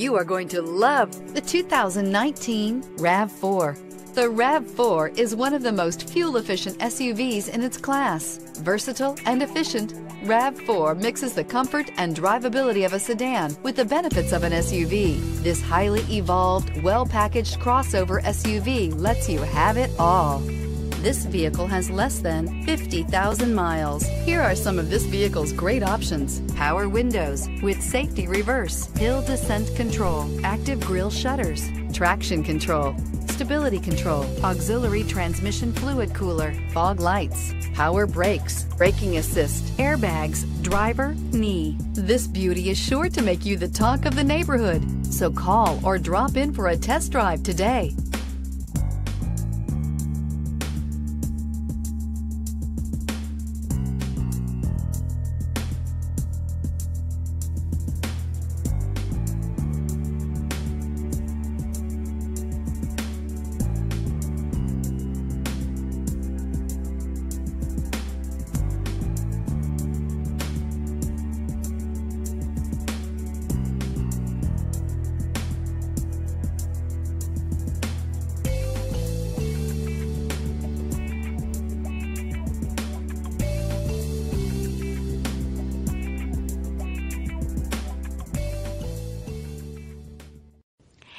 You are going to love the 2019 RAV4. The RAV4 is one of the most fuel-efficient SUVs in its class. Versatile and efficient, RAV4 mixes the comfort and drivability of a sedan with the benefits of an SUV. This highly evolved, well-packaged crossover SUV lets you have it all. This vehicle has less than 50,000 miles. Here are some of this vehicle's great options. Power windows with safety reverse, hill descent control, active grille shutters, traction control, stability control, auxiliary transmission fluid cooler, fog lights, power brakes, braking assist, airbags, driver, knee. This beauty is sure to make you the talk of the neighborhood. So call or drop in for a test drive today.